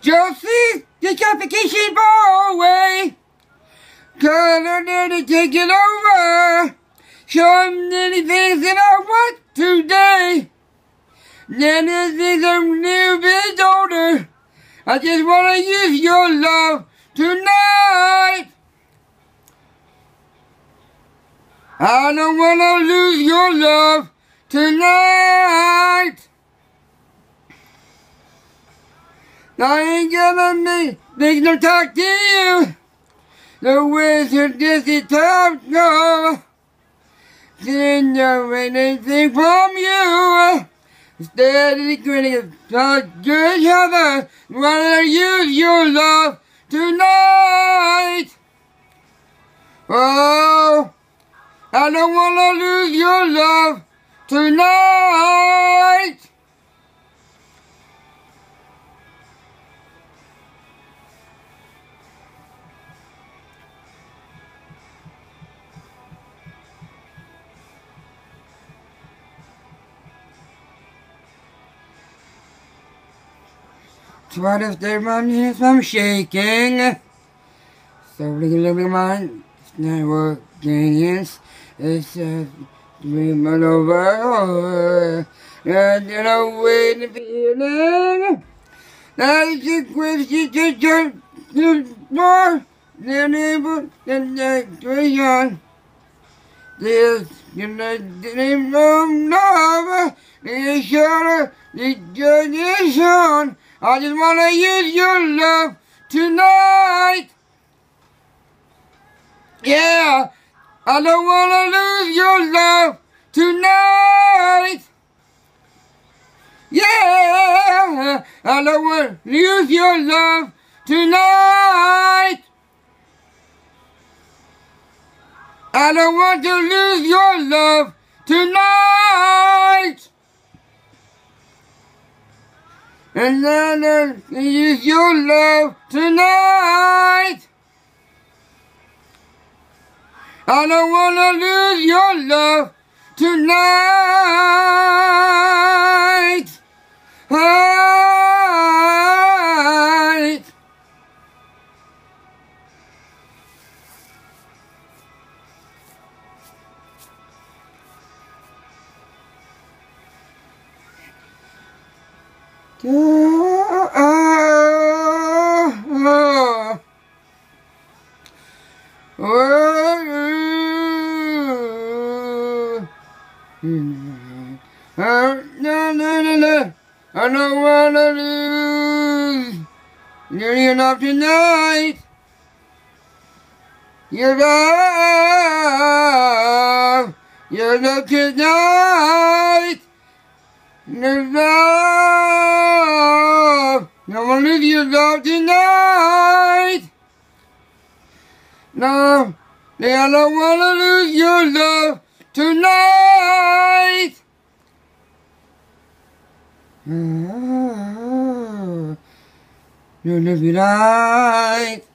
Just see the complication far away. Color to take it over. Show them anything that I want today. Then things a little bit older. I just wanna use your love tonight. I don't wanna lose your love tonight. I ain't gonna make, make no talk to you. The wizard just the top go. Didn't know anything from you. Steady grinning, talk to each other. Wanna use your love tonight. Oh, I don't wanna lose your love tonight. What if their mom is I'm shaking? So little mine it's not working. It's it's uh dreaming over. And you know when the feeling that's a question to jump to more than able than that vision. This you know the name of love the shoulder the judge I just wanna use your love tonight. Yeah, I don't wanna lose your love tonight. Yeah, I don't wanna lose your love tonight. I don't want to lose your love tonight. And then uh, use your love tonight. I don't wanna lose your love tonight. I don't wanna lose nearly enough tonight. Your love, your love tonight. Your love, I wanna lose your love tonight. No, I don't wanna lose your love tonight. You'll live it right.